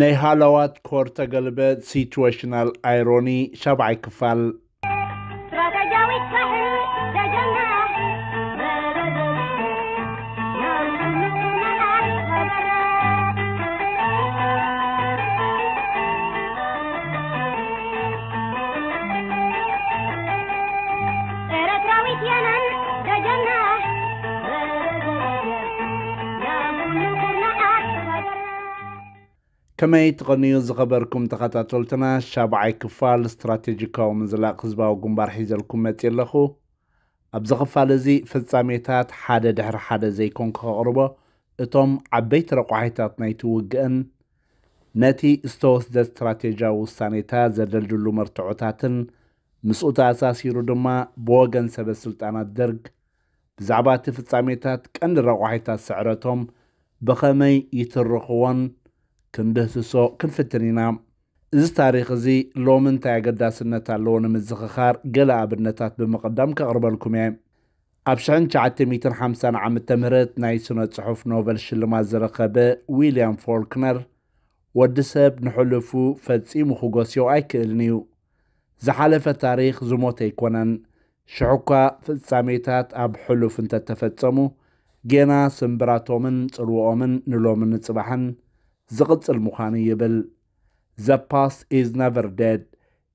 ናይ ሃለዋት ኮር ተገልበ ሲትዌሽናል ኣይሮኒ ሻብዓይ ክፋል ከመይ ትቐንዩ ዝኸበርኩም ተኸታተልትና ሻብዓይ ክፋል ስትራቴጂካዊ ምዝላቕ ህዝባዊ ግንባር ሒዘልኩም መፂ ኣለኹ ኣብዚ ክፋል እዚ ፍጻሜታት ሓደ ድሕሪ ሓደ ዘይኮንኩ ከቕርቦ እቶም ዓበይቲ ረቋሒታት ናይቲ ውግእን ነቲ ዝተወስደ ስትራቴጅያዊ ውሳኔታት ዘደልድሉ መርትዖታትን ምስኡ ተኣሳሲሩ ድማ ብወገን ሰበ ስልጣናት ደርግ ብዛዕባ እቲ ፍጻሜታት ቀንዲ ረቋሒታት ስዕረቶም ብኸመይ ይትርኽዎን ክንድህስሶ ክንፍትን ኢና እዚ ታሪክ እዚ ሎሚ እንታይ ኣገዳስነት ኣለዎ ንምዝኽኻር ገለ ኣብነታት ብምቕዳም ከቕርበልኩም እየ ኣብ 1950 ዓ ም ናይ ስነ ጽሑፍ ኖቨል ሽልማት ዝረኸበ ዊልያም ፎልክነር ወዲ ሰብ ንሕልፉ ፈጺሙ ክጎስዮ ኣይክእልን እዩ ዝሓለፈ ታሪክ ዝሞት ኣይኮነን ሽዑ እኳ ፍጻሜታት ኣብ ሕሉፍ እንተተፈጸሙ ጌና ስምብራቶምን ጽልውኦምን ንሎሚ ንጽባሕን ዝቕጽል ምዃኑ ይብል ዘ ፓስ ኢዝ ነቨር ደድ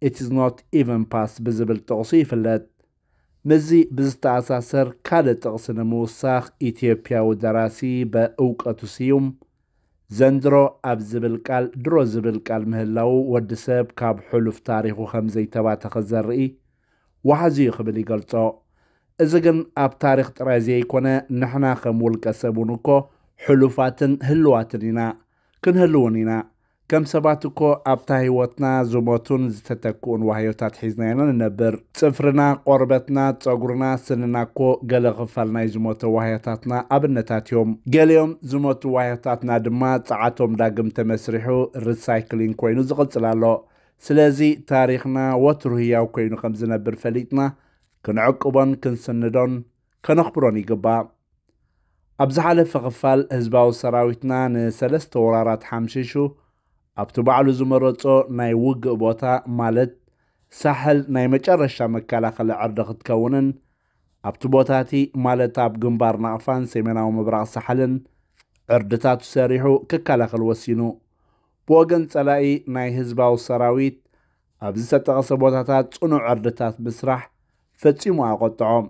ኢትስ ኖት ኢቨን ፓስ ብዝብል ጥቕሱ ይፍለጥ ምዚ ብዝተኣሳሰር ካልእ ጥቕሲ ንምውሳኽ ኢትዮጵያዊ ደራሲ በእውቀቱ ስዩም ዘንድሮ ኣብ ዝብል ቃል ድሮ ዝብል ቃል ምህላው ወዲ ሰብ ካብ ሕሉፍ ታሪኹ ከም ዘይተባተኸ ዘርኢ ዋሕዚ እዩ ክብል ይገልጾ እዚ ግን ኣብ ታሪክ ጥራይ ዘይኮነ ንሕና ከም ውልቀ ሰብ እውን እኮ ሕሉፋትን ህልዋትን ኢና ክንህልውን ኢና። ከም ሰባት እኮ ኣብታ ህይወትና ዝሞቱን ዝተተክኡን ዋህዮታት ሒዝና ኢና ንነብር። ፅፍርና ቆርበትና ፀጉርና ስንና እኮ ገለ ክፋል ናይ ዝሞተ ዋህዮታትና ኣብነታት እዮም። ገሊኦም ዝሞቱ ዋህዮታትና ድማ ፀዓቶም ዳግም ተመስሪሑ recycling ኮይኑ ዝቕፅል ኣሎ። ስለዚ ታሪክና ወትሩ ህያው ኮይኑ ከም ዝነብር ፈሊጥና ክንዕቅቦን ክንስንዶን ከነኽብሮን ይግባእ ኣብ ዝሓለፈ ክፋል ህዝባዊ ሰራዊትና ንሰለስተ ወራራት ሓምሽሹ ኣብቲ ባዕሉ ዝመረፆ ናይ ውግእ ቦታ ማለት ሳሕል ናይ መጨረሻ መከላኸሊ ዕርዲ ክትከውንን ኣብቲ ቦታቲ ማለት ኣብ ግንባር ናቕፋን ሰሜናዊ ምብራቕ ሳሕልን ዕርድታቱ ሰሪሑ ክከላኸል ወሲኑ ብወገን ጸላኢ ናይ ህዝባዊ ሰራዊት ኣብ ዝተጠቐሰ ቦታታት ጽኑዕ ዕርድታት ምስራሕ ፈጺሙ ኣቆጥዖም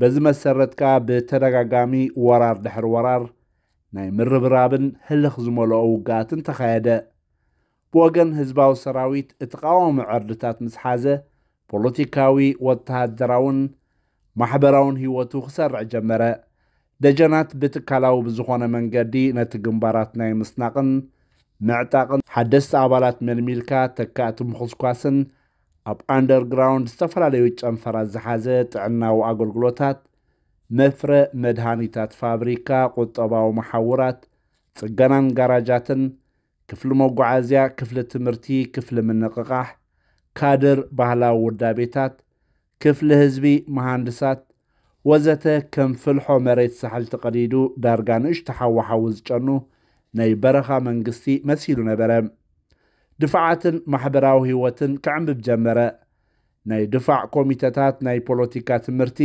በዚ መሰረት ከዓ ብተደጋጋሚ ወራር ድሕሪ ወራር ናይ ምርብራብን ህልኽ ዝመልኦ ውግኣትን ተኻየደ። ብወገን ህዝባዊ ሰራዊት እቲ ቃዋሚ ዕርድታት ምስ ሓዘ ፖለቲካዊ ወተሃደራውን ማሕበራውን ህይወቱ ክሰርዕ ጀመረ። ደጀናት ብትካላዊ ብዝኾነ መንገዲ ነቲ ግንባራት ናይ ምስናቕን ምዕጣቕን ሓደስቲ ኣባላት መልሚልካ ተካእቲ ምኽስኳስን ኣብ ኣንደርግራውንድ ዝተፈላለዩ ጨንፈራት ዝሓዘ ጥዕናዊ ኣገልግሎታት መፍረ መድሃኒታት ፋብሪካ ቁጠባዊ መሓውራት ጽገናን ጋራጃትን ክፍሊ መጓዓዝያ ክፍሊ ትምህርቲ ክፍሊ ምንቕቓሕ ካድር ባህላዊ ውዳቤታት ክፍሊ ህዝቢ መሃንድሳት ወዘተ ከም ፍልሖ መሬት ሳሕል ተቐዲዱ ዳርጋ ንእሽቶ ሓዋሓዊ ዝጨኑ ናይ በረኻ መንግስቲ መሲሉ ነበረ ድፋዓትን ማሕበራዊ ህይወትን ክዕንብብ ጀመረ። ናይ ድፋዕ ኮሚተታት ናይ ፖለቲካ ትምህርቲ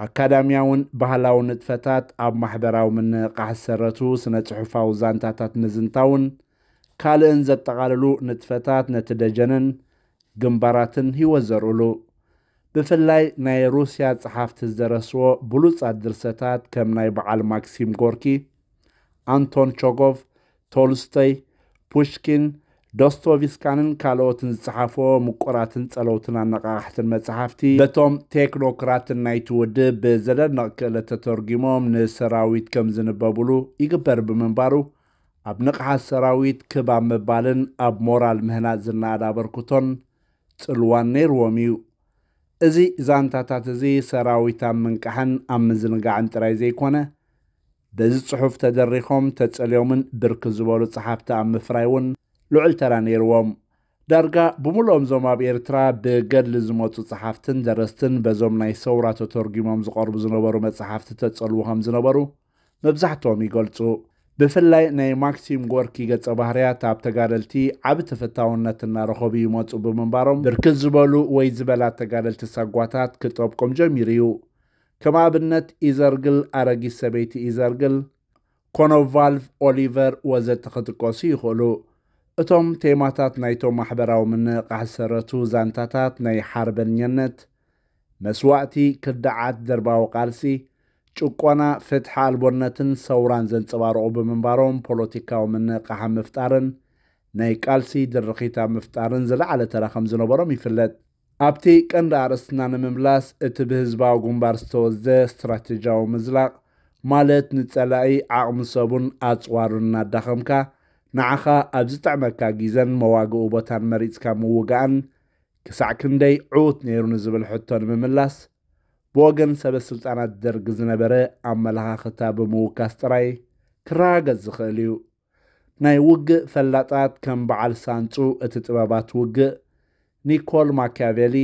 ኣካዳምያውን ባህላዊ ንጥፈታት ኣብ ማሕበራዊ ምንቕቃሕ ዝሰረቱ ስነ ጽሑፋዊ ዛንታታት ምዝንታውን ካልእን ዘጠቓልሉ ንጥፈታት ነቲ ደጀንን ግንባራትን ህይወት ዘርእሉ። ብፍላይ ናይ ሩስያ ጸሓፍቲ ዝደረስዎ ብሉፃት ድርሰታት ከም ናይ በዓል ማክሲም ጎርኪ ኣንቶን ቼኾቭ ቶልስቶይ ፑሽኪን ዶስቶቭስኪን ካልኦትን ዝፀሓፍዎ ምቁራትን ጸለውትን ኣነቃቃሕትን መፅሓፍቲ በቶም ቴክኖክራትን ናይቲ ውድብ ብዘደንቕ ክእለት ተተርጊሞም ንሰራዊት ከም ዝንበብሉ ይግበር። ብምንባሩ ኣብ ንቕሓት ሰራዊት ክባብ ምባልን ኣብ ሞራል ምህናፅ ዝነኣድ ኣበርክቶን ጽልዋን ነይርዎም እዩ። እዚ ዛንታታት እዚ ሰራዊት ኣብ ምንቃሕን ኣብ ምዝንጋዕን ጥራይ ዘይኮነ በዚ ጽሑፍ ተደሪኾም ተጸልዮምን ብርክ ዝበሉ ጸሓፍቲ ኣብ ምፍራይ እውን ልዑል ተራ ነይርዎም። ዳርጋ ብምልኦም ዞም ኣብ ኤርትራ ብገድሊ ዝመፁ ጸሓፍትን ደረስትን በዞም ናይ ሰውራ ተተርጊሞም ዝቐርቡ ዝነበሩ መጽሓፍቲ ተጸልዉ ከም ዝነበሩ መብዛሕትኦም ይገልጹ። ብፍላይ ናይ ማክሲም ጎርኪ ገጸ ባህርያት ኣብ ተጋደልቲ ዓብ ተፈታውነት እናረኸቡ ይመፁ ብምንባሮም ብርክት ዝበሉ ወይ ዝበላ ተጋደልቲ ሰጓታት ክጠብቆም ጀሚሩ እዩ። ከም ኣብነት ኢዘርግል ኣረጊት ሰበይቲ ኢዘርግል ኮኖቫልቭ ኦሊቨር ወዘተ ክጥቀሱ ይኽእሉ እቶም ቴማታት ናይቶም ማሕበራዊ ምንቕቃሕ ዝሰረቱ ዛንታታት ናይ ሓርበኛነት መስዋእቲ ክዳዓት ደርባዊ ቃልሲ ጭቆና ፍትሒ ኣልቦነትን ሰውራን ዘንፀባርቑ ብምንባሮም ፖለቲካዊ ምንቕቃሕ ምፍጣርን ናይ ቃልሲ ድርኺታት ምፍጣርን ዝለዓለ ተራ ከም ዝነበሮም ይፍለጥ። ኣብቲ ቀንዲ ኣርእስትና ንምምላስ እቲ ብህዝባዊ ጉንባር ዝተወዘ እስትራቴጂያዊ ምዝላቕ ማለት ንጸላኢ ዓቕሚ ሰቡን ኣፅዋሩን እናዳኸምካ ንዓኻ ኣብ ዝጥዕመካ ግዘን መዋግኡ ቦታን መሪፅካ ምውጋእን ክሳዕ ክንደይ ዕዉት ነይሩ ንዝብል ሕቶ ንምምላስ ብወገን ሰበስልጣናት ደርጊ ዝነበረ ኣመለኻኽታ ብምውካስ ጥራይ ክረጋገጽ ዝኽእል እዩ። ናይ ውግእ ፈላጣት ከም በዓል ሳን ፁ እቲ ጥበባት ውግእ ኒኮል ማኪያቬሊ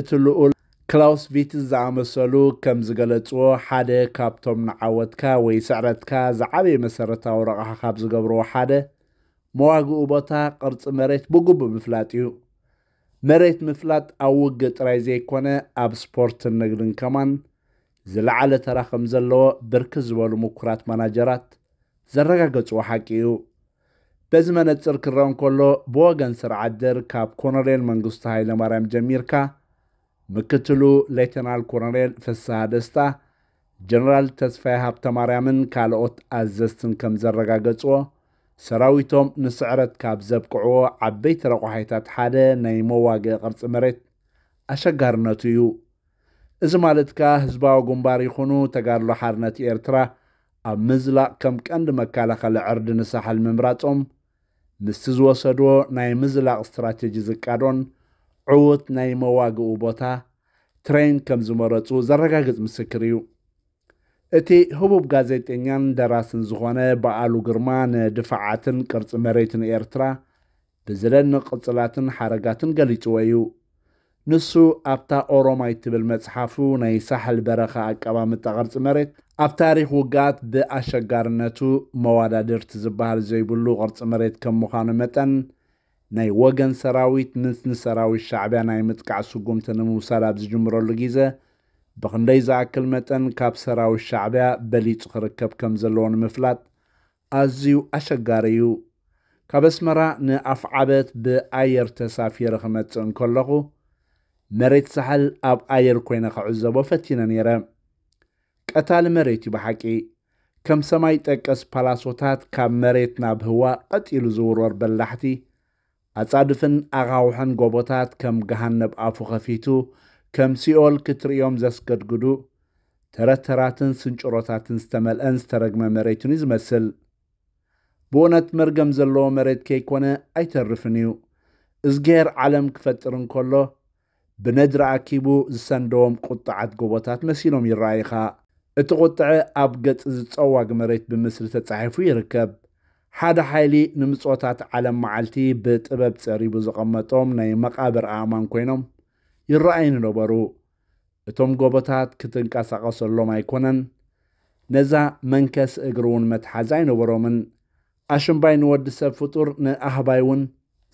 እቲ ልኡል ክላውስ ቪትስ ዝኣመሰሉ ከም ዝገለጽዎ ሓደ ካብቶም ንዓወትካ ወይ ስዕረትካ ዝዓበየ መሰረታዊ ረቕሓ ካብ ዝገብርዎ ሓደ መዋግኡ ቦታ ቅርፂ መሬት ብግቡእ ምፍላጥ እዩ። መሬት ምፍላጥ ኣብ ውግእ ጥራይ ዘይኮነ ኣብ ስፖርትን ንግድን ከማን ዝለዓለ ተራ ከም ዘለዎ ብርክት ዝበሉ ምኩራት ማናጀራት ዘረጋገፅዎ ሓቂ እዩ። በዚ መነፅር ክረአ እንከሎ ብወገን ስርዓደር ካብ ኮሎኔል መንግስቱ ሃይለማርያም ጀሚርካ ምክትሉ ሌተናል ኮሎኔል ፍስሓ ደስታ ጀነራል ተስፋይ ሃብተማርያምን ካልኦት ኣዘዝትን ከም ዘረጋገፅዎ ሰራዊቶም ንስዕረት ካብ ዘብቅዕዎ ዓበይቲ ረቑሓይታት ሓደ ናይ መዋግዒ ቅርፂ መሬት ኣሸጋርነቱ እዩ። እዚ ማለት ከዓ ህዝባዊ ጉንባር ይኹኑ ተጋድሎ ሓርነት ኤርትራ ኣብ ምዝላቕ ከም ቀንዲ መከላኸሊ ዕርዲ ንሳሓል ምምራፆም ምስቲ ዝወሰድዎ ናይ ምዝላቕ እስትራቴጂ ዝቃዶን ዕዉት ናይ መዋግኡ ቦታ ትሬን ከም ዝመረፁ ዘረጋግፅ ምስክር እዩ። እቲ ህቡብ ጋዜጠኛን ደራስን ዝኾነ በዓሉ ግርማ ንድፋዓትን ቅርፂ መሬትን ኤርትራ ብዝለኒ ቅፅላትን ሓረጋትን ገሊፅዎ እዩ። ንሱ ኣብታ ኦሮማይ ትብል መፅሓፉ ናይ ሳሕል በረኻ ኣቀማምጣ ቅርፂ መሬት ኣብ ታሪክ ውግኣት ብኣሸጋርነቱ መዋዳድርቲ ዝበሃል ዘይብሉ ቅርፂ መሬት ከም ምዃኑ መጠን ናይ ወገን ሰራዊት ምስ ንሰራዊት ሻዕብያ ናይ ምጥቃዕ ስጉምቲ ንምውሳድ ኣብ ዝጅምረሉ ግዜ ብክንደይ ዝኣክል መጠን ካብ ሰራዊት ሻዕብያ በሊፁ ክርከብ ከም ዘለዎ ንምፍላጥ ኣዝዩ ኣሸጋሪ እዩ ካብ ኣስመራ ንኣፍ ዓበት ብኣየር ተሳፊረ ክመፅእ እንከለኹ መሬት ሳሕል ኣብ ኣየር ኮይነ ክዕዘቦ ፈቲነ ነይረ ቀታሊ መሬት እዩ ብሓቂ ከም ሰማይ ጠቀስ ፓላሶታት ካብ መሬት ናብ ህዋ ቀጢሉ ዝውርወር በላሕቲ ኣጻድፍን ኣኻውሕን ጎቦታት ከም ገሃነብ ኣፉ ኸፊቱ ከም ሲኦል ክትርእዮም ዘስገድግዱ ተረተራትን ስንጭሮታትን ዝተመልአን ዝተረግመ መሬትን እዩ ዝመስል። ብእውነት መርገም ዘለዎ መሬት ከይኮነ ኣይተርፍን እዩ። እዝጌር ዓለም ክፈጥር እንከሎ ብነድሪ ኣኪቡ ዝሰንደዎም ቁጥዓት ጎቦታት መሲሎም ይረኣይኻ እቲ ቁጥዐ ኣብ ገጽ ዝፀዋግ መሬት ብምስሊ ተጻሒፉ ይርከብ ሓደ ሓይሊ ንምጾታት ዓለም መዓልቲ ብጥበብ ጸሪቡ ዝቐመጦም ናይ መቓብር ኣእማን ኮይኖም ይረኣዩ ነበሩ። እቶም ጎቦታት ክትንቀሳቐሰሎም ኣይኮነን። ነዛ መንከስ እግሪ እውን መትሓዚ ኣይነበሮምን። ኣሽምባይ ንወዲ ሰብ ፍጡር ንኣህባይ እውን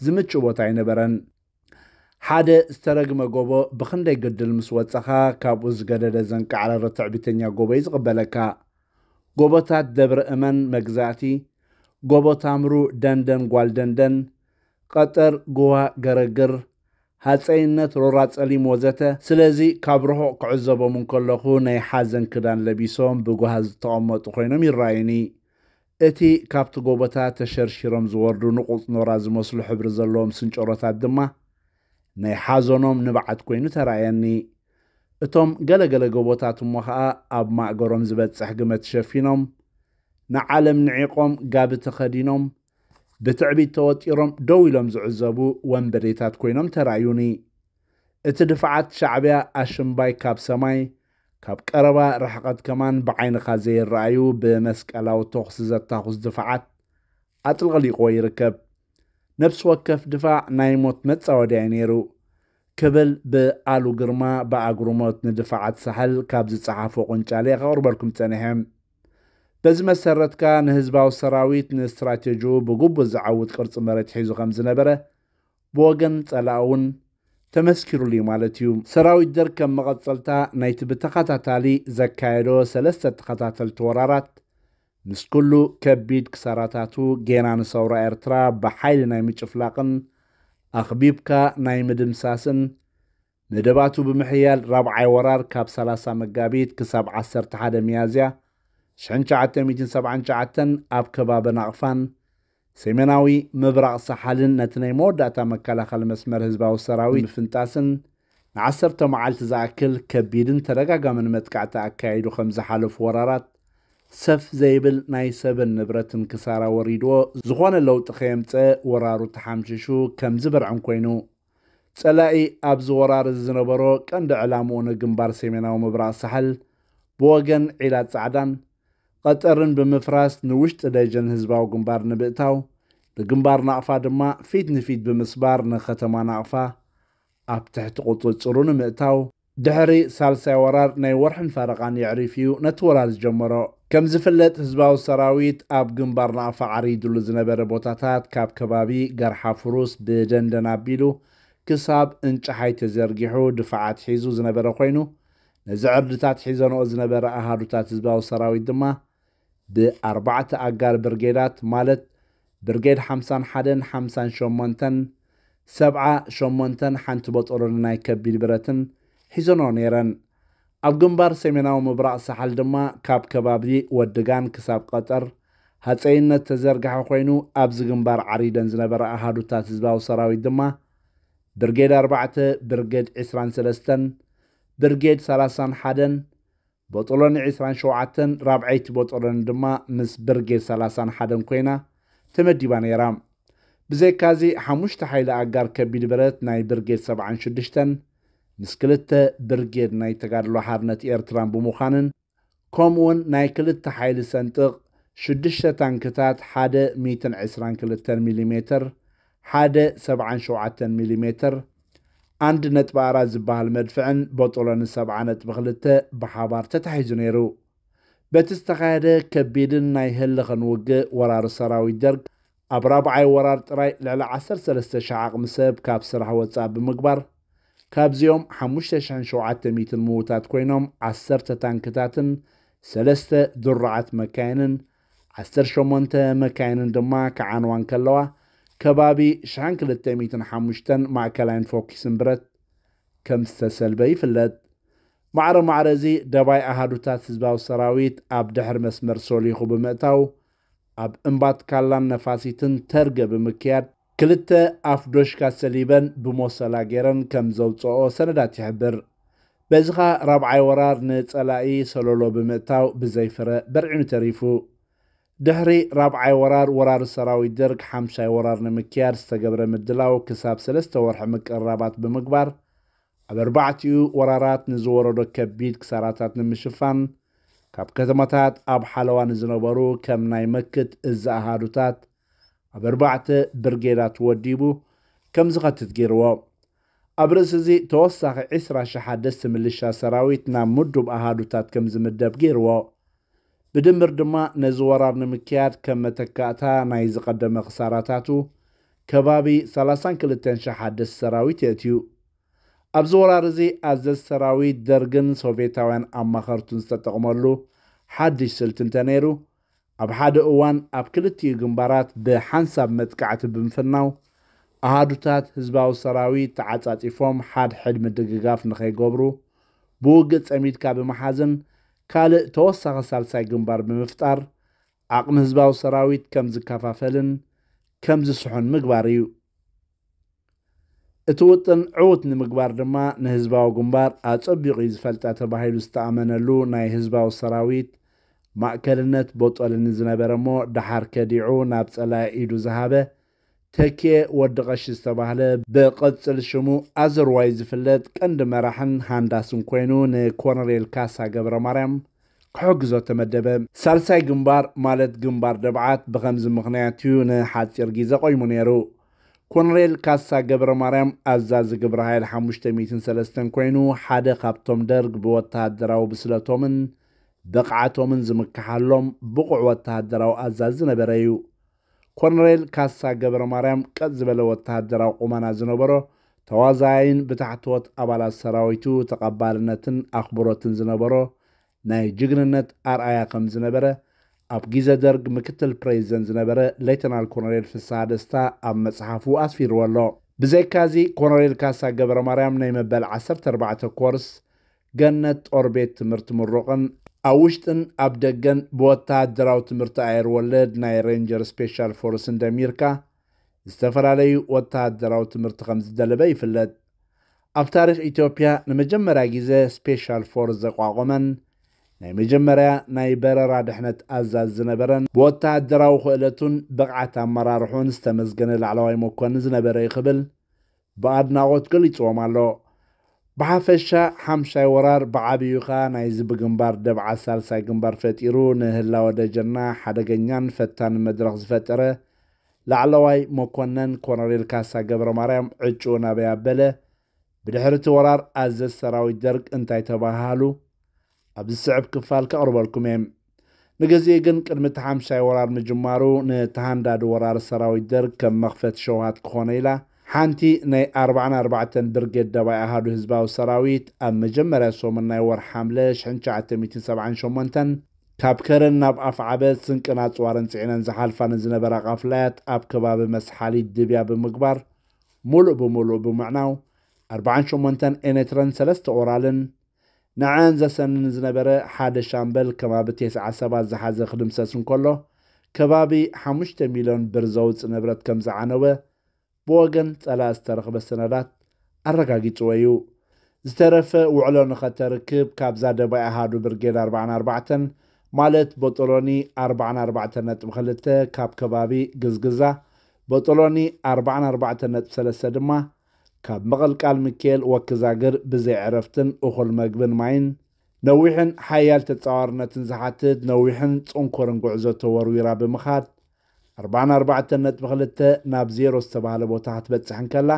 ዝምችእ ቦታ ኣይነበረን። ሓደ ዝተረግመ ጎቦ ብክንደይ ግድል ምስ ወፀኻ ካብኡ ዝገደደ ዘንቃዕረረ ትዕቢተኛ ጎቦ እዩ ዝቕበለካ። ጎቦታት ደብሪ እመን መግዛእቲ ጎቦ ታምሩ ደንደን ጓል ደንደን ቀጠር ጉዋ ገረግር ሃፀይነት ሮራ ጸሊም ወዘተ ስለዚ ካብ ርሑቕ ክዕዘቦም እንከለኹ ናይ ሓዘን ክዳን ለቢሶም ብጓሃ ዝተቐመጡ ኮይኖም ይረኣዩኒ እቲ ካብቲ ጎቦታት ተሸርሺሮም ዝወርዱ ንቑፅ ኖራ ዝመስሉ ሕብሪ ዘለዎም ስንጨሮታት ድማ ናይ ሓዘኖም ንባዓት ኮይኑ ተራእየኒ እቶም ገለገለ ጎቦታት እሞ ከዓ ኣብ ማእገሮም ዝበፅሕ ግመ ተሸፊኖም ንዓለም ንዒቆም ጋቢ ተኸዲኖም ብትዕቢት ተወጢሮም ደው ኢሎም ዝዕዘቡ ወንበዴታት ኮይኖም ተራእዩኒ እቲ ድፍዓት ሻዕብያ ኣሽምባይ ካብ ሰማይ ካብ ቀረባ ርሕቐት ከማን ብዓይንኻ ዘይረኣዩ ብመስቀላዊ ተኽሲ ዘታኹስ ድፍዓት ኣጥልቕሊቕዎ ይርከብ ነብሲ ወከፍ ድፋዕ ናይ ሞት መፃወድያ ነይሩ ክብል ብኣሉ ግርማ ብኣግሩሞት ንድፋዓት ሳሕል ካብ ዝፀሓፎ ቁንጫሌ ከቕርበልኩም ፀኒሐም በዚ መሰረትካ ንህዝባዊ ሰራዊት ንእስትራቴጂኡ ብግቡእ ዝዓውት ቅርፂ መሬት ሒዙ ከም ዝነበረ ብወገን ጸላእ እውን ተመስኪሩሉ እዩ ማለት እዩ። ሰራዊት ደርግ ከም መቐፀልታ ናይቲ ብተኸታታሊ ዘካየዶ ሰለስተ ተኸታተልቲ ወራራት ምስ ኩሉ ከቢድ ክሳራታቱ ጌና ንሰውራ ኤርትራ ብሓይሊ ናይ ምጭፍላቕን ኣኽቢብካ ናይ ምድምሳስን መደባቱ ብምሕያል ራብዓይ ወራር ካብ 30 መጋቢት ክሳብ 11 ሚያዝያ 1979 ኣብ ከባቢ ናቕፋን ሰሜናዊ ምብራቕ ሰሓልን ነቲ ናይ መወዳእታ መከላኸሊ መስመር ህዝባዊ ሰራዊት ምፍንጣስን ንዓሰርተ መዓልቲ ዝኣክል ከቢድን ተደጋጋምን መጥቃዕቲ ኣካይዱ ከም ዝሓለፉ ወራራት ሰፍ ዘይብል ናይ ሰብን ንብረትን ክሳራ ወሪድዎ ዝኾነ ለውጢ ከየምፀ ወራሩ ተሓምሽሹ ከም ዝበርዕን ኮይኑ ጸላኢ ኣብዚ ወራር ዝነበሮ ቀንዲ ዕላምኡ ንግንባር ሰሜናዊ ምብራቕ ሳሕል ብወገን ዒላት ጻዕዳን ቀጠርን ብምፍራስ ንውሽጢ ደጀን ህዝባዊ ግንባር ንምእታው ንግንባር ናቕፋ ድማ ፊት ንፊት ብምስባር ንኸተማ ናቕፋ ኣብ ትሕቲ ቁፅፅሩ ንምእታው ድሕሪ ሳልሳይ ወራር ናይ ወርሕን ፈረቓን የዕሪፍ እዩ ነቲ ወራር ዝጀመሮ ከም ዝፍለጥ ህዝባዊ ሰራዊት ኣብ ግንባር ናቕፋ ዓሪድሉ ዝነበረ ቦታታት ካብ ከባቢ ገርሓ ፍሩስ ብደንደን ኣቢሉ ክሳብ እንጨሓይ ተዘርጊሑ ድፍዓት ሒዙ ዝነበረ ኮይኑ ነዚ ዕርድታት ሒዘንኦ ዝነበረ ኣሃዱታት ህዝባዊ ሰራዊት ድማ ብኣርባዕተ ኣጋር ብርጌዳት ማለት ብርጌድ 51ን 58ን 78ን ሓንቲ በጦሮን ናይ ከቢድ ብረትን ሒዘንኦ ነይረን። ኣብ ግንባር ሰሜናዊ ምብራቕ ሳሓል ድማ ካብ ከባቢ ወድጋን ክሳብ ቀጠር ሃፀይነት ተዘርግሐ ኮይኑ ኣብዚ ግንባር ዓሪደን ዝነበረ ኣሃዱታት ህዝባዊ ሰራዊት ድማ ብርጌድ 4 ብርጌድ 23 ብርጌድ 31 بطلون عسران شوعتن رابعيت بطلون دما مس برجي سلاسان حدن كوينا تمديبان يرام بزي كازي حموشت حيل أقار كبيد برت ناي برجي سبعان شدشتن مس كلت برجي ناي تقارلو حارنت إيرتران بمخانن كومون ناي كلت حيل سنتق شدشت تانكتات حادة ميتن عسران كلتن مليمتر حادة سبعان شوعتن مليمتر አንድ ነጥቢ 4 ዝበሃል መድፍዕን ቦጦሎን 70 ነጥቢ 2 ብሓባር ተታሒዙ ነይሩ። በቲ ዝተኻየደ ከቢድን ናይ ህልኽን ውግእ ወራሪ ሰራዊት ደርግ ኣብ ራብዓይ ወራር ጥራይ ልዕሊ 13,000 ዓቕሚ ሰብ ካብ ስራሕ ወፃእ ብምግባር ካብዚኦም 5700 ምዉታት ኮይኖም 10 ታንክታትን 3 ድሩዓት መካይንን 18 መካይንን ድማ ክዓንዋን ከለዋ ከባቢ 1205 ማእከላይን ፎኪስን ብረት ከም ዝተሰልበ ይፍለጥ። ማዕረ ማዕረ እዚ ደባይ ኣሃዱታት ህዝባዊ ሰራዊት ኣብ ድሕሪ መስመር ሰሊኹ ብምእታው ኣብ እምባት ካላን ነፋሲትን ተርገ ብምክያድ ክልተ ኣፍ ዶሽካ ሰሊበን ብሞሰላ ገይረን ከም ዘውፅኦ ሰነዳት ይሕብር። በዚኻ ራብዓይ ወራር ንጸላኢ ሰለሎ ብምእታው ብዘይፍረ በርዒኑ ተሪፉ ድሕሪ ራብዓይ ወራር ወራሪ ሰራዊት ደርግ ሓምሻይ ወራር ንምክያድ ዝተገብረ ምድላው ክሳብ ሰለስተ ወርሒ ምቅርራባት ብምግባር ኣብ ኣርባዕቲኡ ወራራት ንዝወረዶ ከቢድ ክሳራታት ንምሽፋን ካብ ከተማታት ኣብ ሓለዋ ንዝነበሩ ከም ናይ መክት እዚ ኣሃዱታት ኣብ ኣርባዕተ ብርጌዳት ወዲቡ ከም ዝኸትት ገይርዎ ኣብ ርእሲ እዚ ተወሳኺ 20,000 ምልሻ ሰራዊት ናብ ምዱብ ኣሃዱታት ከም ዝምደብ ገይርዎ ብድምር ድማ ነዚ ወራር ንምክያድ ከም መተካእታ ናይ ዝቐደመ ክሳራታቱ ከባቢ 32,000 ሰራዊት የእትዩ። ኣብዚ ወራር እዚ ኣዘዝ ሰራዊት ደርግን ሶቪየታውያን ኣማኸርቱን ዝተጠቕመሉ ሓድሽ ስልቲ እንተነይሩ ኣብ ሓደ እዋን ኣብ ክልቲኡ ግንባራት ብሓንሳብ መጥቃዕቲ ብምፍናው ኣሃዱታት ህዝባዊ ሰራዊት ተዓጻጺፎም ሓድሕድ ምድግጋፍ ንኸይገብሩ ብውግእ ጸሚድካ ብምሓዝን ካልእ ተወሳኺ ሳልሳይ ግንባር ብምፍጣር ዓቕሚ ህዝባዊ ሰራዊት ከም ዝከፋፈልን ከም ዝስሑን ምግባር እዩ። እቲ ውጥን ዕዉት ንምግባር ድማ ንህዝባዊ ግንባር ኣጸቢቑ ዝፈልጣ ተባሂሉ ዝተኣመነሉ ናይ ህዝባዊ ሰራዊት ማእከልነት ቦጠልኒ ዝነበረ እሞ ድሓር ከዲዑ ናብ ጸላኢ ኢዱ ዝሃበ ወዲ ቀሺ ዝተባህለ ብቕጽል ሽሙ ኣዘርዋይ ዝፍለጥ ቀንዲ መራሕን ሃንዳስን ኮይኑ ንኮሎኔል ካሳ ገብረ ማርያም ክሕግዞ ተመደበ። ሳልሳይ ግንባር ማለት ግንባር ደብዓት ብከምዚ ምክንያት እዩ ንሓፂር ግዜ ቆይሙ ነይሩ። ኮሎኔል ካሳ ገብረ ማርያም ኣዛዚ ግብረ ሃይል 503 ኮይኑ ሓደ ካብቶም ደርግ ብወተሃደራዊ ብስለቶምን ብቕዓቶምን ዝምክሓሎም ብቑዕ ወተሃደራዊ ኣዛዚ ዝነበረ እዩ ኮነሬል ካሳ ገብረ ማርያም ቀጥ ዝበለ ወተሃደራዊ ቁመና ዝነበሮ ተዋዛይን ብታሕትዎት ኣባላት ሰራዊቱ ተቐባልነትን ኣኽብሮትን ዝነበሮ ናይ ጅግንነት ኣርኣያ ከም ዝነበረ ኣብ ግዜ ደርግ ምክትል ፕሬዚደንት ዝነበረ ሌተናል ኮሎኔል ፍስሓ ደስታ ኣብ መፅሓፉ ኣስፊርዎ ኣሎ። ብዘይካዚ ኮሎኔል ካሳ ገብረ ማርያም ናይ መበል 14 ኮርስ ገነት ጦር ቤት ትምህርቲ ምሩቕን ኣብ ውሽጥን ኣብ ደገን ብወተሃደራዊ ትምህርቲ ኣየር ወለድ ናይ Ranger Special Force እንደሚርካ ዝተፈላለዩ ወተሃደራዊ ትምህርቲ ከም ዝደለበ ይፍለጥ። ኣብ ታሪክ ኢትዮጵያ ንመጀመርያ ግዜ Special Force ዘቋቖመን ናይ መጀመርያ ናይ በረራ ድሕነት ኣዛዝ ዝነበረን ብወተሃደራዊ ክእለቱን ብቕዓት ኣመራርሑን ዝተመዝገነ ላዕለዋይ መኮንን ዝነበረ ይብል። ብኣድናቖት ገሊፅዎም ኣሎ ብሓፈሻ ሓምሻይ ወራር ብዓብዩኻ ናይ ዝብግንባር ደብዓ ሳልሳይ ግንባር ፈጢሩ ንህላወ ደጀና ሓደገኛን ፈታንን መድረኽ ዝፈጠረ ላዕለዋይ መኮነን ኮሎኔል ካሳ ገብረ ማርያም ዕጩ ናበይ ኣበለ ብድሕርቲ ወራር ኣዘዝ ሰራዊት ደርግ እንታይ ተባሃሉ ኣብ ዝስዕብ ክፋል ከቕርበልኩም እዮም ንግዜ ግን ቅድሚ እቲ ሓምሻይ ወራር ምጅማሩ ንተሃንዳዲ ወራር ሰራዊት ደርግ ከም መኽፈት ሸውሃት ክኾነ ኢላ ሓንቲ ናይ 44 ብርጌድ ደባይ ኣሃዱ ህዝባዊ ሰራዊት ኣብ መጀመርያ ሶሙን ናይ ወር ሓምለ 1978 ካብ ከረን ናብ ኣፍ ዓበት ስንቅን ኣፅዋርን ፅዒነን ዝሓልፋ ንዝነበራ ቃፍላያት ኣብ ከባቢ መስሓሊት ድብያ ብምግባር ሙሉእ ብምሉእ ብምዕናው 48 ኤኔትረን 3 ኦራልን ንዓን ዘሰንን ዝነበረ ሓደ ሻምበል ከባቢ ቴስዓ ሰባት ዝሓዘ ክድምሰስ እንከሎ ከባቢ 5 ሚልዮን ብር ዘውፅእ ንብረት ከም ዝዓነወ ብወገን ጸላእ ዝተረኽበ ሰነዳት ኣረጋጊፅዎ እዩ ዝተረፈ ውዕሎ ንኸተርክብ ካብዛ ደባይ ኣሃዱ ብርጌድ 44 ማለት ቦጦሎኒ 44.2 ካብ ከባቢ ግዝግዛ ቦጦሎኒ 44.3 ድማ ካብ መቐልቃል ሚካኤል ወክዛግር ብዘይ ዕረፍትን እኹል መግብን ማይን ነዊሕን ሓያል ተፃዋርነትን ዝሓትት ነዊሕን ፅንኩርን ጉዕዞ ተወርዊራ ብምኻድ 44.2 ናብ 0 ዝተባሃለ ቦታ ክትበፅሕን ከላ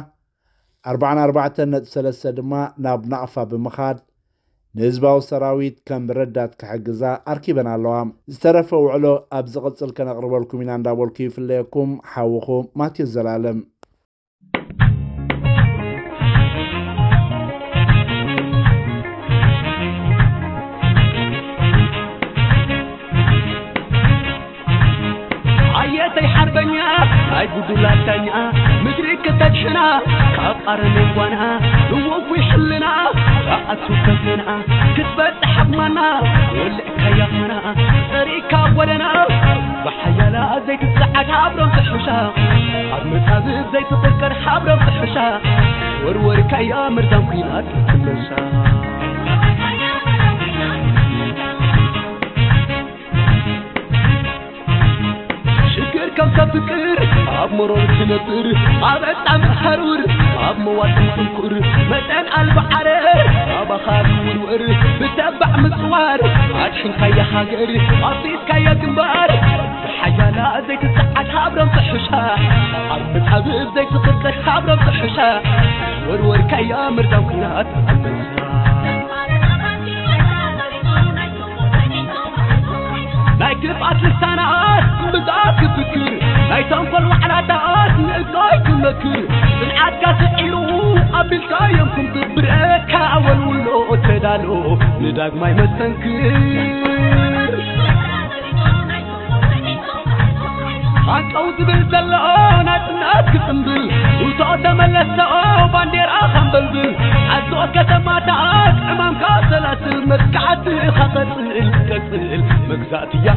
44.3 ድማ ናብ ናቕፋ ብምኻድ ንህዝባዊ ሰራዊት ከም ረዳት ክሕግዛ ኣርኪበን ኣለዋ ዝተረፈ ውዕሎ ኣብ ዝቕፅል ከነቕርበልኩም ኢና እንዳበልኩ ይፍለየኩም ሓውኹም ማቴዎስ ዘላለም ምድሪ ክተድሽና ካብ ቃረነ ጓና ንወጉ ይሕልና ራኣቱ ከፍና ክትበፅሕ ኣቕማና ወልዕካ ያኽመና ፀሪእካ ወደና ብሓያላ ዘይትፀዓት ሓብሮም ትሕሻ ኣብ መፃብብ ዘይትፍቀር ሓብሮም ትሕሻ ወርወርካያ ምርዳም ኩናት ትመሳ ኣብ መሮር ትነብር ኣብ ዕጣን ሓሩር ኣብ መዋጥን ትንኩር መጠን ኣልባ ዓረር ኣብ ኣኻቢ ውርውር ብተባዕ ምፅዋር ኣድሕንካያ ሃገር ኣፊስካያ ግንባር ብሓያላ ዘይትፀዓት ሓብሮም ትሕሻ ኣብ መፃብብ ዘይትኽክር ሓብሮም ትሕሻ ወርወርካያ ምርዳም ኩናት ኣልበሳ ናይ ክፍኣት ልሳናት ብዛት ተዳሎ ንዳግማይ መስተንክር ኣንቀው ዝብል ዘሎ ናጽነት ክጽምብል ውቶ ተመለሰኦ ባንዴራ ኸንበልብል ዓዞት ከተማታት ዕማምካ ሰላስል መጥቃዕቲ ኸቐጽል ቀጽል መግዛእት እያ